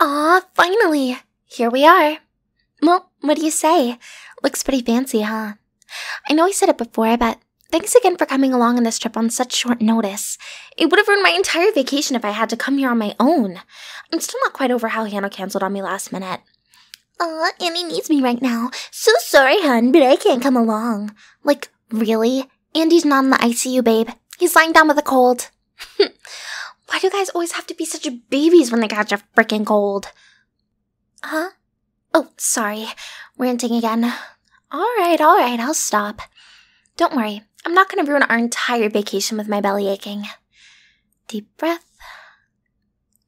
Ah, finally! Here we are. Well, what do you say? Looks pretty fancy, huh? I know I said it before, but thanks again for coming along on this trip on such short notice. It would have ruined my entire vacation if I had to come here on my own. I'm still not quite over how Hannah canceled on me last minute. Uh, Andy needs me right now. So sorry, hun, but I can't come along. Like, really? Andy's not in the ICU, babe. He's lying down with a cold. Why do guys always have to be such babies when they catch a freaking cold? Huh? Oh, sorry. Ranting again. Alright, alright, I'll stop. Don't worry, I'm not gonna ruin our entire vacation with my belly aching. Deep breath.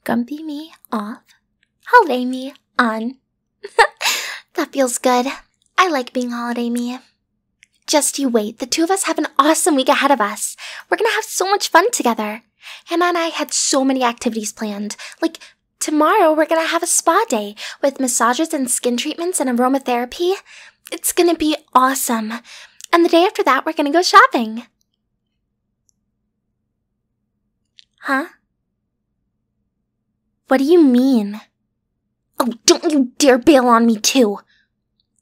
Grumpy me off. Holiday me on. that feels good. I like being holiday me. Just you wait, the two of us have an awesome week ahead of us. We're gonna have so much fun together. Hannah and I had so many activities planned. Like, tomorrow we're gonna have a spa day with massages and skin treatments and aromatherapy. It's gonna be awesome. And the day after that, we're gonna go shopping. Huh? What do you mean? Oh, don't you dare bail on me, too!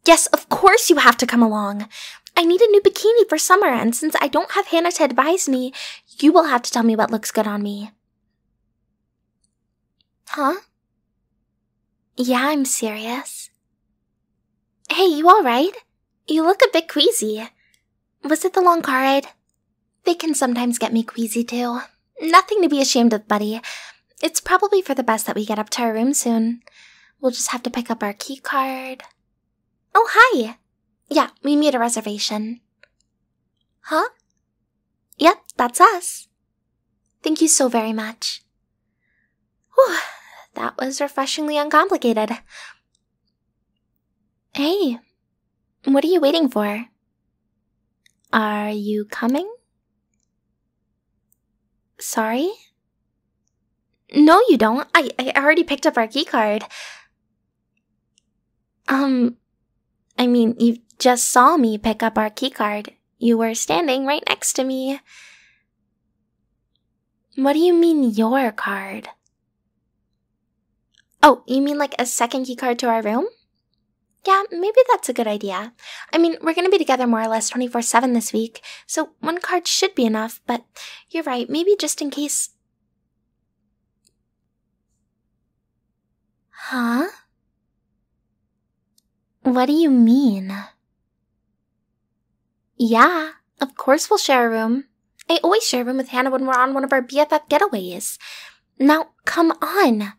Yes, of course you have to come along. I need a new bikini for summer, and since I don't have Hannah to advise me, you will have to tell me what looks good on me. Huh? Yeah, I'm serious. Hey, you alright? You look a bit queasy. Was it the long car ride? They can sometimes get me queasy too. Nothing to be ashamed of, buddy. It's probably for the best that we get up to our room soon. We'll just have to pick up our key card. Oh, hi! Yeah, we made a reservation. Huh? Yep, that's us. Thank you so very much. Whew, that was refreshingly uncomplicated. Hey, what are you waiting for? Are you coming? Sorry? No, you don't. I, I already picked up our keycard. Um, I mean, you just saw me pick up our keycard. You were standing right next to me. What do you mean, your card? Oh, you mean like a second keycard to our room? Yeah, maybe that's a good idea. I mean, we're gonna be together more or less 24 7 this week, so one card should be enough, but you're right, maybe just in case. Huh? What do you mean? Yeah, of course we'll share a room. I always share a room with Hannah when we're on one of our BFF getaways. Now, come on.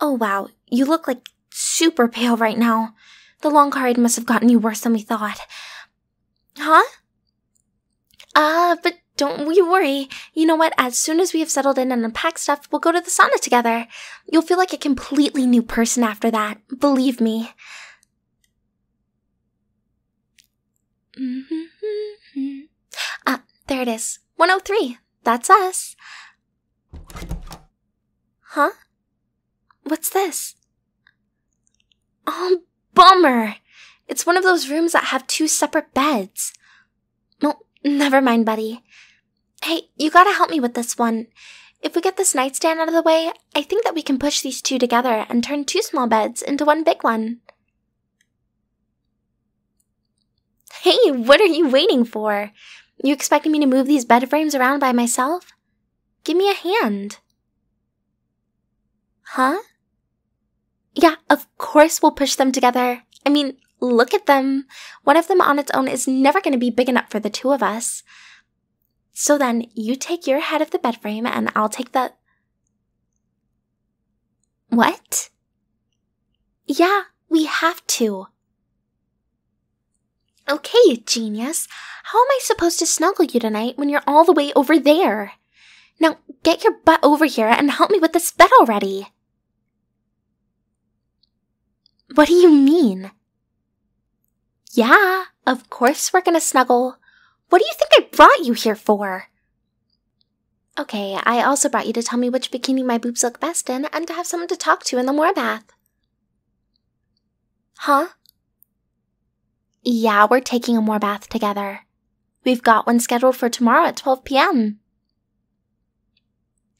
Oh wow, you look like super pale right now. The long car ride must have gotten you worse than we thought. Huh? Uh, but don't you worry. You know what? As soon as we have settled in and unpacked stuff, we'll go to the sauna together. You'll feel like a completely new person after that. Believe me. Mm-hmm. Ah, there it is. 103. That's us. Huh? What's this? Oh, bummer. It's one of those rooms that have two separate beds. Well, never mind, buddy. Hey, you gotta help me with this one. If we get this nightstand out of the way, I think that we can push these two together and turn two small beds into one big one. Hey, what are you waiting for? You expecting me to move these bed frames around by myself? Give me a hand. Huh? Yeah, of course we'll push them together. I mean, look at them. One of them on its own is never going to be big enough for the two of us. So then, you take your head of the bed frame and I'll take the. What? Yeah, we have to. Okay, genius. How am I supposed to snuggle you tonight when you're all the way over there? Now, get your butt over here and help me with this bed already. What do you mean? Yeah, of course we're gonna snuggle. What do you think I brought you here for? Okay, I also brought you to tell me which bikini my boobs look best in and to have someone to talk to in the moor bath. Huh? Yeah, we're taking a moor bath together. We've got one scheduled for tomorrow at 12 p.m.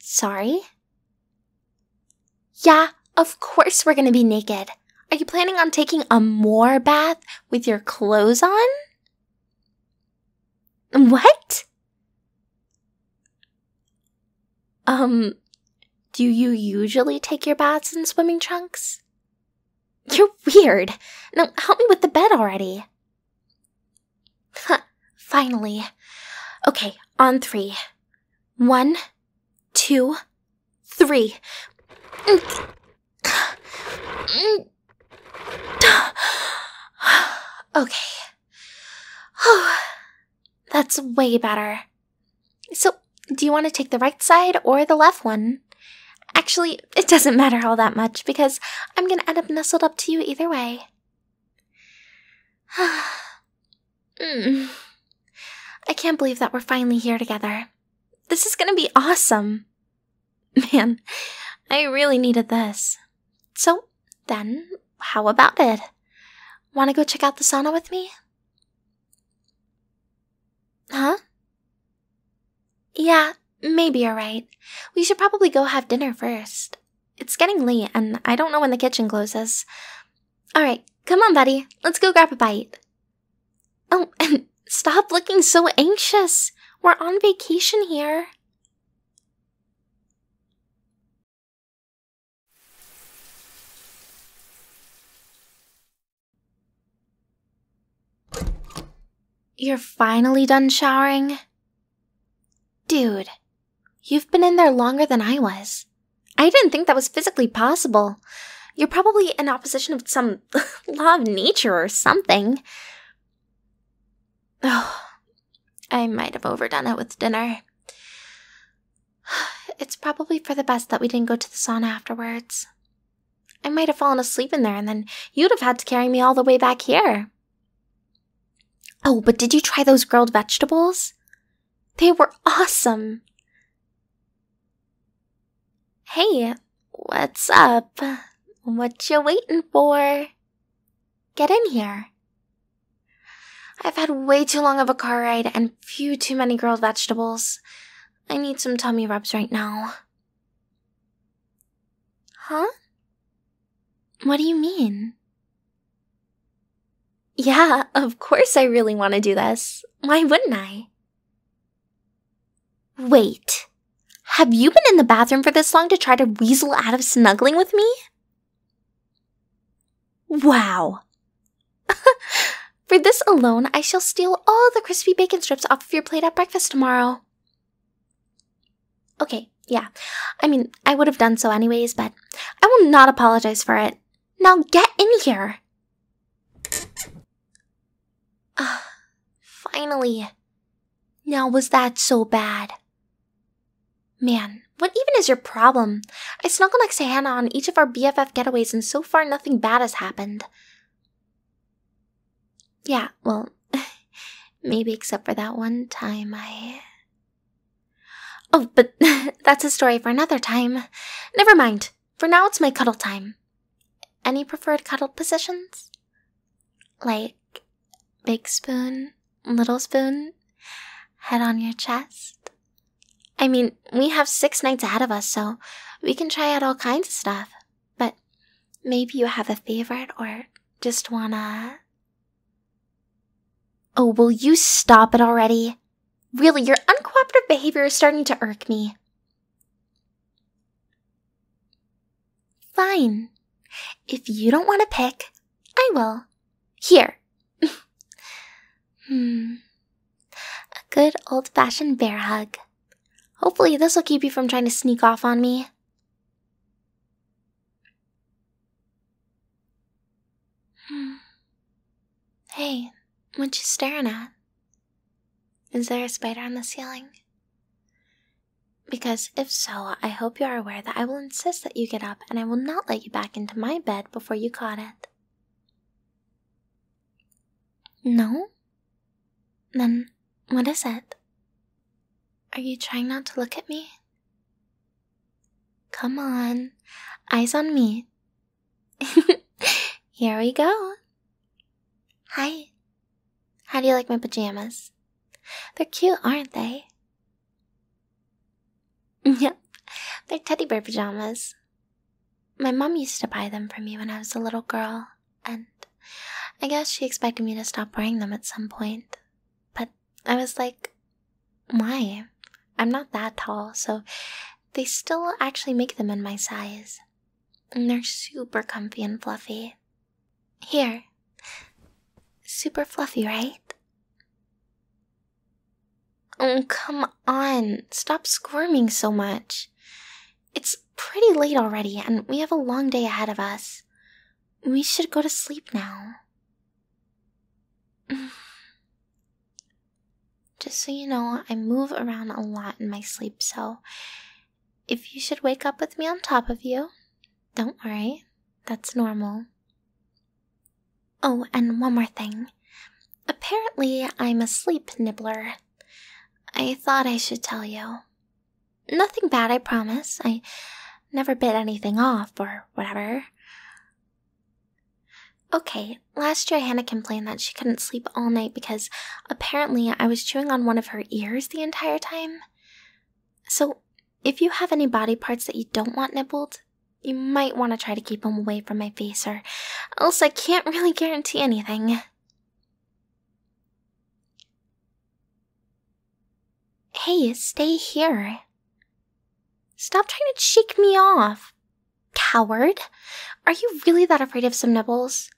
Sorry? Yeah, of course we're gonna be naked. Are you planning on taking a moor bath with your clothes on? What? Um, do you usually take your baths in swimming trunks? You're weird. Now help me with the bed already. Finally. Okay, on three. One, two, three. Okay. That's way better. So, do you want to take the right side or the left one? Actually, it doesn't matter all that much because I'm gonna end up nestled up to you either way. mm. I can't believe that we're finally here together. This is gonna be awesome. Man, I really needed this. So, then, how about it? Want to go check out the sauna with me? Huh? Yeah, maybe you're right. We should probably go have dinner first. It's getting late, and I don't know when the kitchen closes. Alright, come on, buddy. Let's go grab a bite. Oh, and stop looking so anxious. We're on vacation here. You're finally done showering? Dude, you've been in there longer than I was. I didn't think that was physically possible. You're probably in opposition with some law of nature or something. Oh, I might have overdone it with dinner. It's probably for the best that we didn't go to the sauna afterwards. I might have fallen asleep in there, and then you'd have had to carry me all the way back here. Oh, but did you try those grilled vegetables? They were awesome. Hey, what's up? What you waiting for? Get in here. I've had way too long of a car ride and few too many grilled vegetables. I need some tummy rubs right now. Huh? What do you mean? Yeah, of course I really want to do this. Why wouldn't I? Wait, have you been in the bathroom for this long to try to weasel out of snuggling with me? Wow. For this alone, I shall steal all the crispy bacon strips off of your plate at breakfast tomorrow. Okay, yeah. I mean, I would have done so anyways, but I will not apologize for it. Now get in here. Ah, finally. Now, was that so bad? Man, what even is your problem? I snuggled next to Hannah on each of our BFF getaways, and so far nothing bad has happened. Yeah, well, maybe except for that one time I. Oh, but that's a story for another time. Never mind. For now, it's my cuddle time. Any preferred cuddle positions? Like big spoon, little spoon, head on your chest. I mean, we have six nights ahead of us, so we can try out all kinds of stuff. But maybe you have a favorite or just wanna. Oh, will you stop it already? Really, your uncooperative behavior is starting to irk me. Fine. If you don't want to pick, I will. Here, Hmm. A good old fashioned bear hug. Hopefully, this will keep you from trying to sneak off on me. Hmm. Hey, what you staring at? Is there a spider on the ceiling? Because if so, I hope you are aware that I will insist that you get up and I will not let you back into my bed before you caught it. No? Then, what is it? Are you trying not to look at me? Come on, eyes on me. Here we go. Hi. How do you like my pajamas? They're cute, aren't they? Yep, they're teddy bear pajamas. my mom used to buy them for me when I was a little girl, and I guess she expected me to stop wearing them at some point. But I was like, why? I'm not that tall, so they still actually make them in my size. And they're super comfy and fluffy. Here. Super fluffy, right? Oh, come on. Stop squirming so much. It's pretty late already, and we have a long day ahead of us. We should go to sleep now. Just so you know, I move around a lot in my sleep, so if you should wake up with me on top of you, don't worry, that's normal. Oh, and one more thing. Apparently, I'm a sleep nibbler. I thought I should tell you. Nothing bad, I promise. I never bit anything off or whatever. Okay, last year Hannah complained that she couldn't sleep all night because apparently I was chewing on one of her ears the entire time. So, if you have any body parts that you don't want nibbled, you might want to try to keep them away from my face, or else I can't really guarantee anything. Hey, stay here. Stop trying to shake me off. Coward! Are you really that afraid of some nibbles?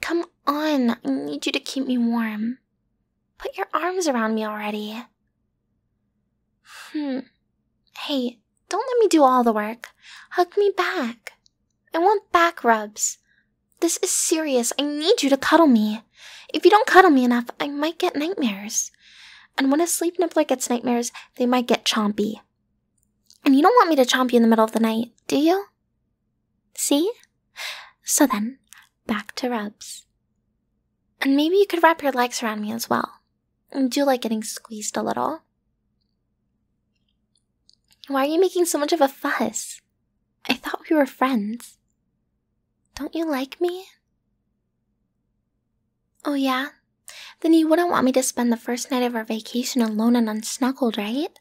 Come on, I need you to keep me warm. Put your arms around me already. Hmm. Hey, don't let me do all the work. Hug me back. I want back rubs. This is serious. I need you to cuddle me. If you don't cuddle me enough, I might get nightmares. And when a sleep nibbler gets nightmares, they might get chompy. And you don't want me to chomp you in the middle of the night, do you? See? So then, back to rubs. And maybe you could wrap your legs around me as well. I do like getting squeezed a little. Why are you making so much of a fuss? I thought we were friends. Don't you like me? Oh, yeah? Then you wouldn't want me to spend the first night of our vacation alone and unsnuggled, right?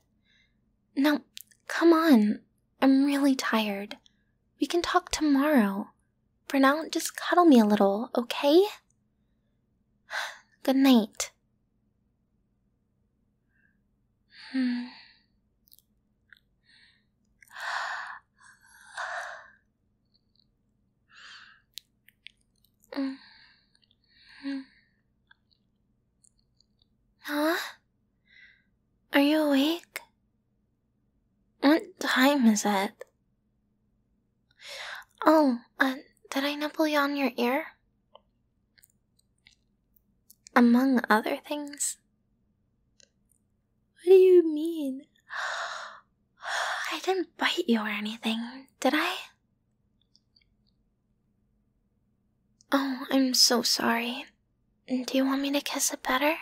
No, come on. I'm really tired. We can talk tomorrow. For now, just cuddle me a little, okay? Good night. Hmm. Huh? Are you awake? What time is it? Oh, uh, did I nibble you on your ear? Among other things? What do you mean? I didn't bite you or anything, did I? Oh, I'm so sorry. Do you want me to kiss it better?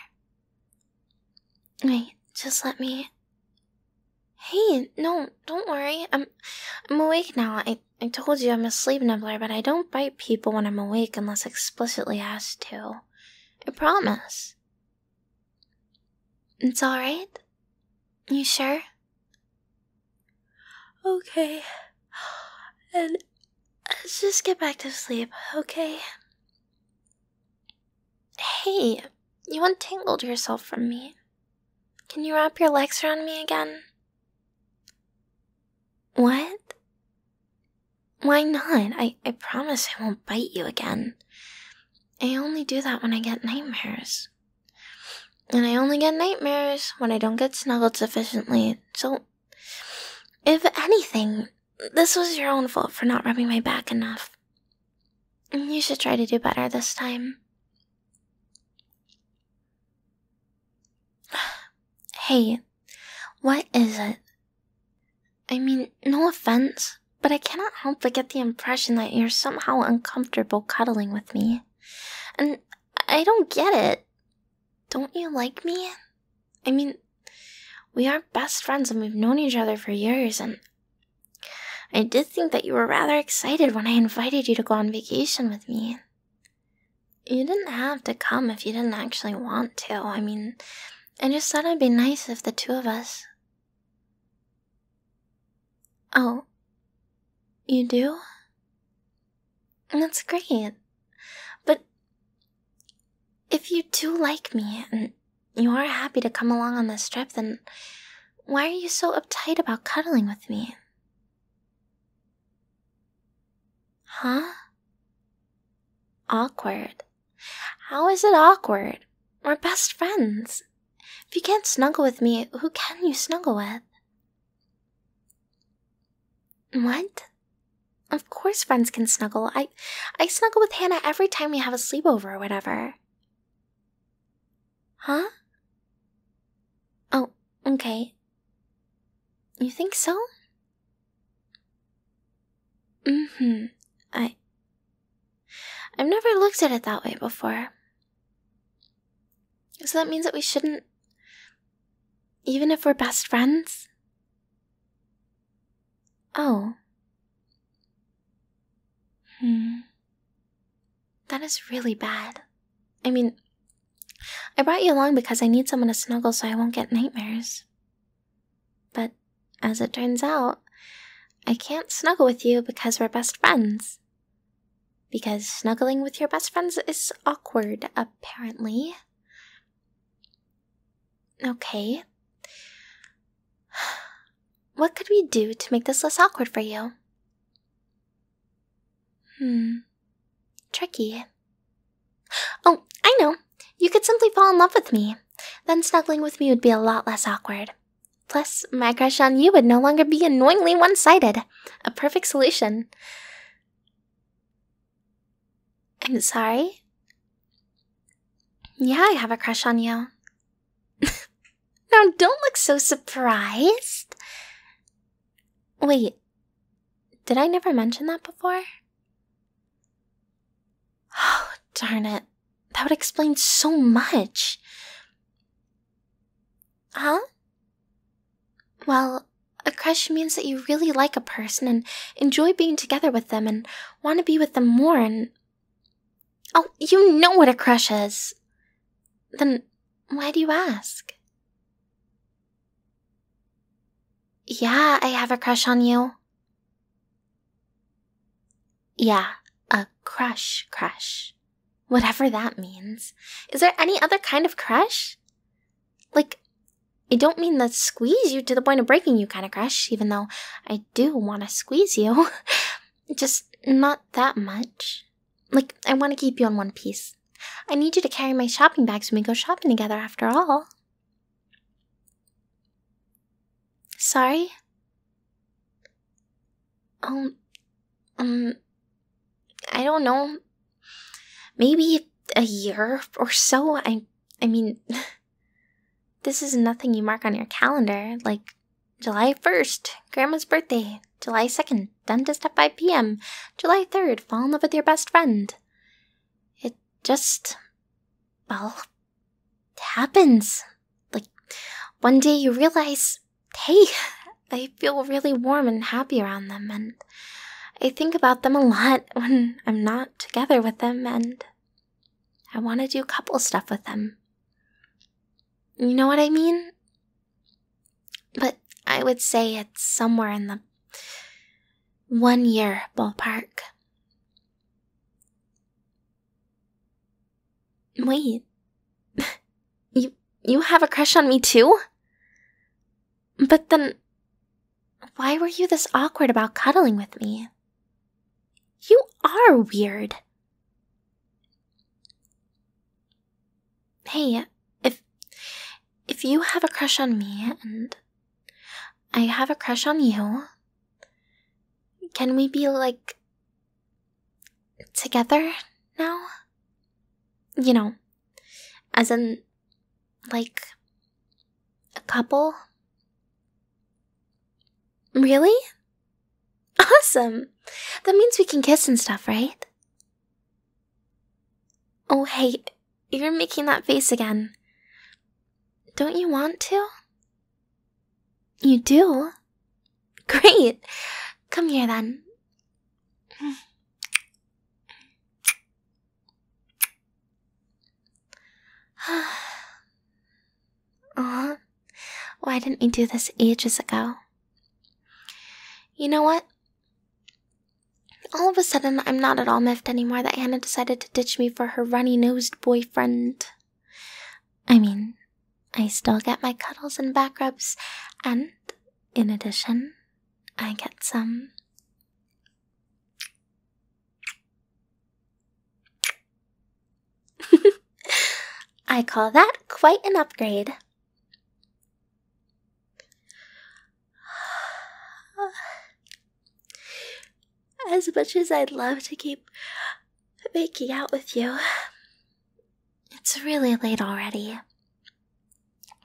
Wait, just let me. Hey, no, don't worry. I'm I'm awake now. I, I told you I'm a sleep nibbler, but I don't bite people when I'm awake unless explicitly asked to. I promise. It's alright? You sure? Okay. And let's just get back to sleep, okay? Hey, you untangled yourself from me. Can you wrap your legs around me again? What? Why not? I, I promise I won't bite you again. I only do that when I get nightmares. And I only get nightmares when I don't get snuggled sufficiently. So, if anything, this was your own fault for not rubbing my back enough. You should try to do better this time. Hey, what is it? I mean, no offense, but I cannot help but get the impression that you're somehow uncomfortable cuddling with me. And I don't get it. Don't you like me? I mean, we are best friends and we've known each other for years, and I did think that you were rather excited when I invited you to go on vacation with me. You didn't have to come if you didn't actually want to. I mean, I just thought it'd be nice if the two of us. Oh. You do? That's great. But if you do like me and you are happy to come along on this trip, then why are you so uptight about cuddling with me? Huh? Awkward. How is it awkward? We're best friends. If you can't snuggle with me, who can you snuggle with? What? Of course friends can snuggle. I I snuggle with Hannah every time we have a sleepover or whatever. Huh? Oh, okay. You think so? Mm-hmm. I I've never looked at it that way before. So that means that we shouldn't even if we're best friends? Oh. Hmm. That is really bad. I mean, I brought you along because I need someone to snuggle so I won't get nightmares. But as it turns out, I can't snuggle with you because we're best friends. Because snuggling with your best friends is awkward, apparently. Okay, what could we do to make this less awkward for you? Hmm. Tricky. Oh, I know. You could simply fall in love with me. Then snuggling with me would be a lot less awkward. Plus, my crush on you would no longer be annoyingly one sided. A perfect solution. I'm sorry? Yeah, I have a crush on you. now, don't look so surprised. Wait, did I never mention that before? Oh, darn it. That would explain so much. Huh? Well, a crush means that you really like a person and enjoy being together with them and want to be with them more and. Oh, you know what a crush is! Then why do you ask? Yeah, I have a crush on you. Yeah, a crush crush. Whatever that means. Is there any other kind of crush? Like, I don't mean the squeeze you to the point of breaking you kind of crush, even though I do want to squeeze you. Just not that much. Like, I want to keep you in one piece. I need you to carry my shopping bags when we go shopping together after all. Sorry? Um, um, I don't know. Maybe a year or so. I, I mean, this is nothing you mark on your calendar. Like July 1st, Grandma's birthday. July 2nd, dentist at 5 p.m. July 3rd, fall in love with your best friend. It just, well, it happens. Like, one day you realize hey, I feel really warm and happy around them, and I think about them a lot when I'm not together with them, and I want to do couple stuff with them. You know what I mean? But I would say it's somewhere in the one year ballpark. Wait. You you have a crush on me too? But then, why were you this awkward about cuddling with me? You are weird. Hey, if if you have a crush on me and I have a crush on you, can we be like together now? You know, as in like a couple? Really? Awesome! That means we can kiss and stuff, right? Oh, hey, you're making that face again. Don't you want to? You do? Great! Come here then. Aw, why didn't we do this ages ago? You know what? all of a sudden, I'm not at all miffed anymore that Hannah decided to ditch me for her runny nosed boyfriend. I mean, I still get my cuddles and back rubs, and in addition, I get some. I call that quite an upgrade. As much as I'd love to keep making out with you, it's really late already.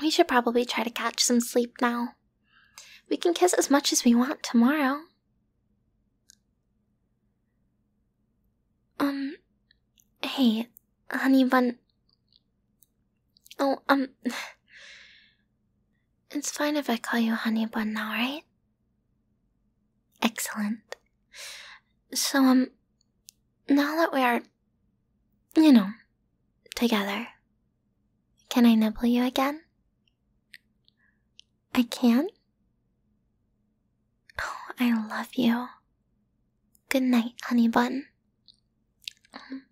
We should probably try to catch some sleep now. We can kiss as much as we want tomorrow. Um, hey, honey bun. Oh, um, it's fine if I call you honey bun now, right? Excellent. So, um, now that we are, you know, together, can I nibble you again? I can? Oh, I love you. Good night, honey bun. Um,